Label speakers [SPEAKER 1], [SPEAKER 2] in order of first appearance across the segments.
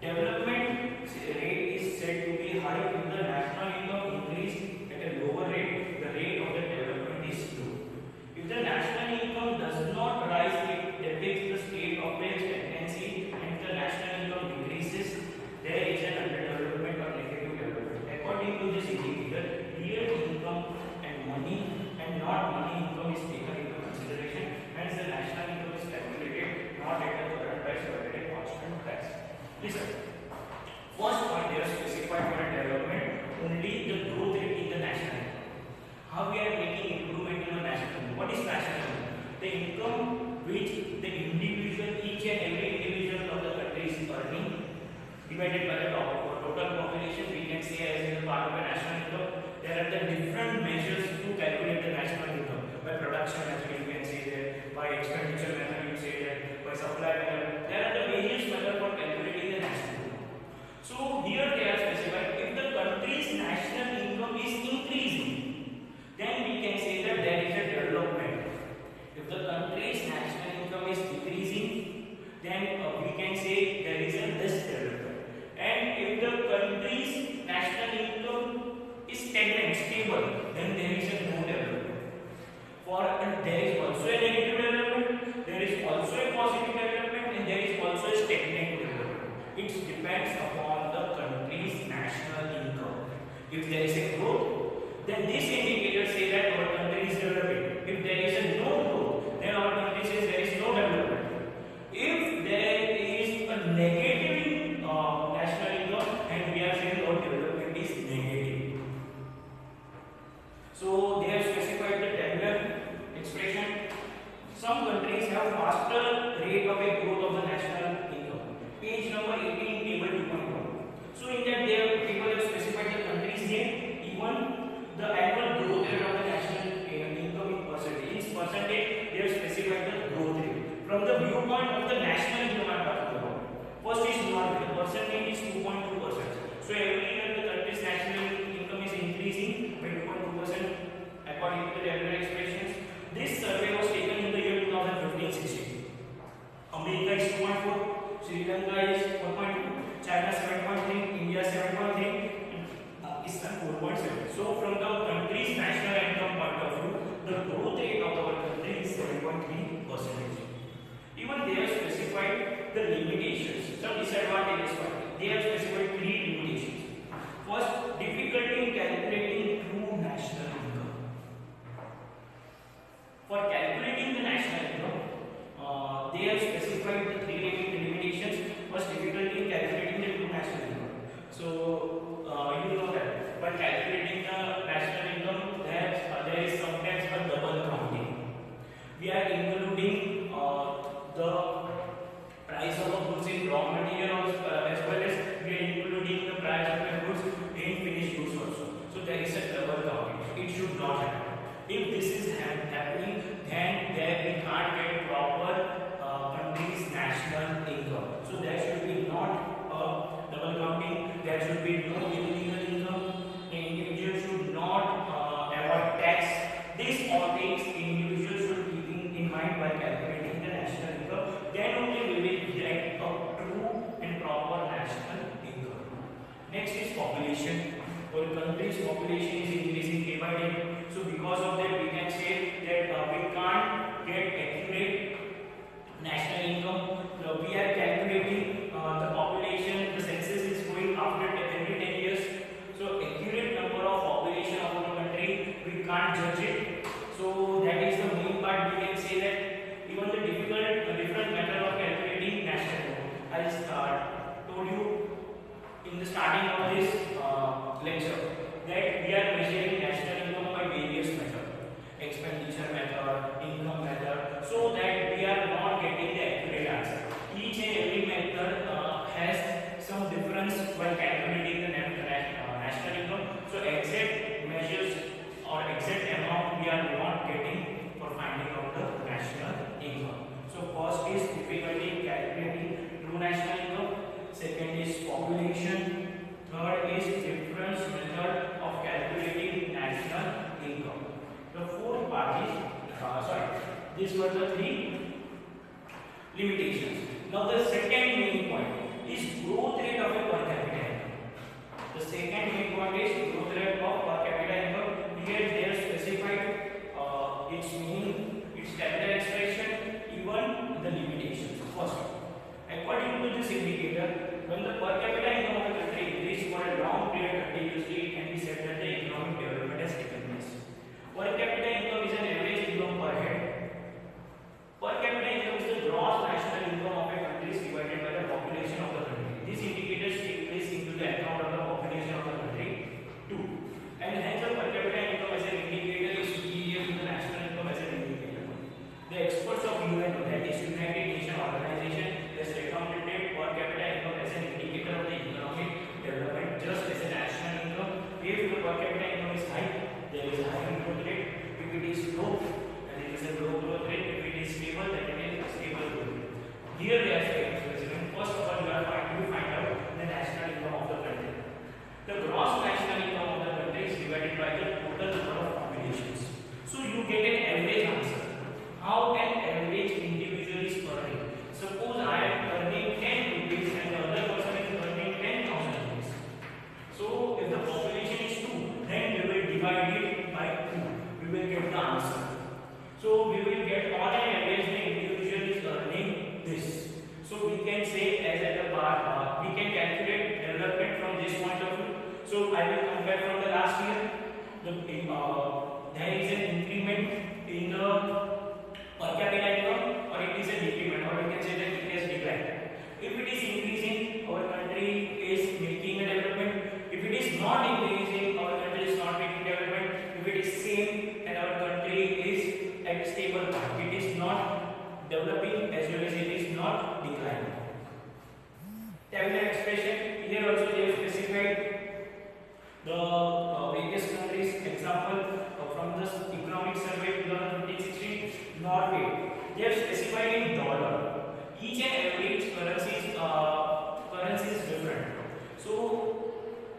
[SPEAKER 1] development rate is said to be high in the national income increase at a lower rate, the rate of the development is slow. If the national income does not rise, it depicts the state of the stagnancy and the national income decreases, there is an underdevelopment or negative development. According to this indicator, real income and money and not money income is taken into consideration, hence the national income is calculated not at the current price but at a constant price. Listen, first point they are specified for a development only the growth rate in the national income. How we are making improvement in the national income? What is national income? The income which the individual, each and every individual of the country is earning, divided by the total population. We can say as a part of a national income. There are the different measures to calculate the national income. By production method, you can say that. By expenditure method, you say that. By supply method, there are the various methods for calculating the national income. So here they are specified if the country's national income It depends upon the country's national income. If there is a growth, then this indicator say that our country is developing. If there is a no growth, then our country says there is no development. If there is a negative uh, national income, and we are saying our development is negative. So they have specified the tabular expression. Some countries have faster rate of a growth of the national income. Page number 18, table 2.1. So in that they have people have specified the countries here, even the annual growth rate of the national income in percentage. In percentage, they have specified the growth rate. From the viewpoint of the national income I'm talking about. First is not the percentage is 2.2 percent. So every year the country's national income is increasing by 2.2 percent according to the tabular expressions. This survey was taken in the year 2015-16. America is 2.4, Sri Lanka is 1.2, China 7.3, India 7.3, and Pakistan 4.7. So from the country's national income point of view, the growth rate of our country is 7.3 percentage. Even they have specified the limitations, some disadvantages. They have specified three limitations. First, difficulty in calculating true national income. For calculating the national income, uh, they have specified the three limitations. First, difficulty in calculating the true national income. So, uh, you know that by calculating the national income, there, uh, there is sometimes a double counting. We are including uh, the price of goods in raw material also, uh, as well as we are including the price of the goods in finished goods also. So there is a double counting. It should not happen. If this is happening, then there we can't get population is increasing day by day. So because of that, for finding out the national income. So first is difficulty calculating true national income. Second is population. Third is difference method of calculating national income. The fourth part is uh, sorry. These were the three limitations. Now the second main point is growth rate of a per capita income. The second main point is growth rate of per capita income. Here they are specified uh, its meaning, its capital expression, even the limitations. First, according to this indicator, when the per capita income of a country increases for a long period continuously, it can be said that the economic development has taken place. Per capita income is an average income per head. Per capita income is the gross national income of a country divided by the population of the country. These indicators take place into the account of the population of the country too. And hence the per capita income as an indicator is superior to the national income as an indicator. The experts of UNO, that is United Nations Organization, has recommended per capita income as an indicator of the economic development just as a national income. If the capita income is high, there is high growth rate. If it is low, then it is a low growth rate. If it is stable, then it is stable growth rate. Here they are specifying. First of all, you are trying to find out the national income of the country. The gross national income of the country is divided by the total number of populations. So you get an average answer. How an average our country is making a development. If it is not increasing, our country is not making development. If it is same, then our country is at a stable point. It is not developing as well as it is not declining. Tabular expression here also they have specified the uh, various countries. Example uh, from the economic survey 2015-16, Norway. They have specified in dollar. Each and every currency uh, currency is different. So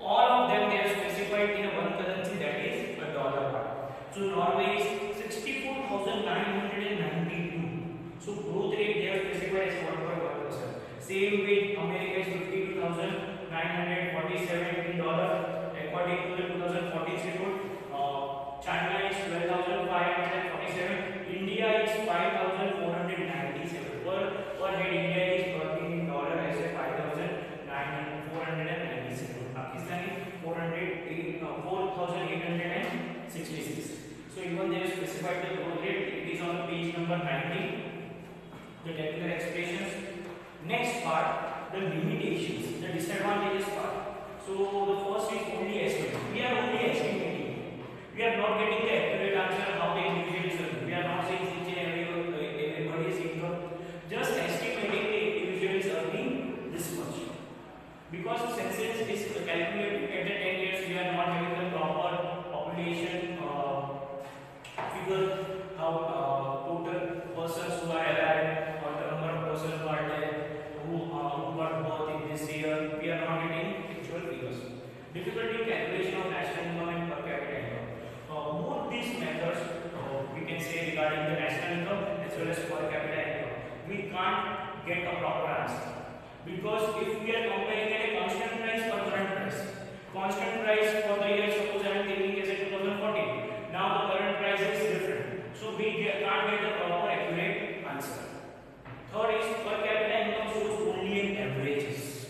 [SPEAKER 1] all of them they are specified in one currency that is a dollar. So Norway is 64,992. So growth rate they have specified as 1.1 percent. Same with America is 52,947 in dollar according to the 2014 report. Uh, China is 12,547. India is 5,497. Per, per head India is working in dollar as a 5,497. Pakistan is 408, uh, 4,866. So even they have specified the growth rate. It is on page number 90. The tabular expressions. Next part, the limitations, the disadvantages part. So the first is only estimate. We are only estimating. We are not getting the accurate answer how the individual is. We are not saying each and every everybody is income. Just estimating the individual is earning this much. Because census is calculated at the 10 years, we are not having the proper population figure, how uh, total persons who are alive or the number of persons who are dead, who, uh, who got birth in this year. We are not getting actual figures. Difficulty calculation of national income and per capita income. Uh, both these methods, uh, we can say regarding the national income as well as per capita income, we can't get a proper answer. Because if we are comparing a constant price or current price, constant price for the year suppose I am taking as a 2014. Now the current price is different. So we get, can't get the proper accurate answer. Third is per capita income shows only in averages.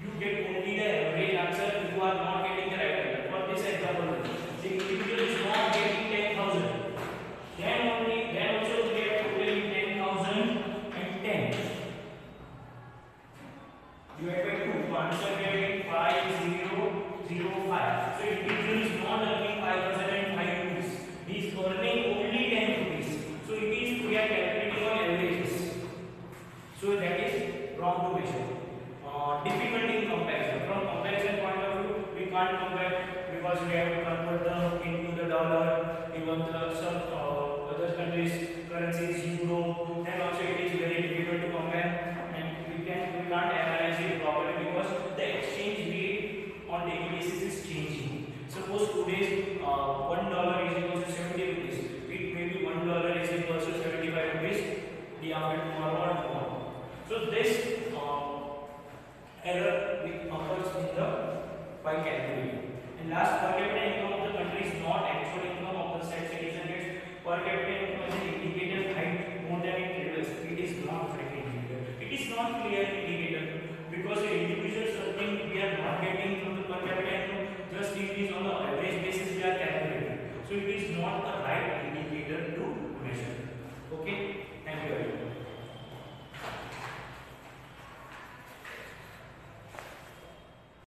[SPEAKER 1] You get only the average answer. You are not getting the right answer. For this example, the because we have to convert them into the dollar. Even the some uh, other countries' currencies euro, then also it is very difficult to compare, and we can we can't analyze it properly because the exchange rate on daily basis is changing. Suppose today's uh, one dollar is equal to seventy rupees. It may be one dollar is equal to seventy five rupees. The after tomorrow or tomorrow. So this uh, error occurs in the by calculating. And last per capita income of the country is not actual income of the said citizen gets per capita income is an indicator height more than it levels. It is not indicator. It is not clear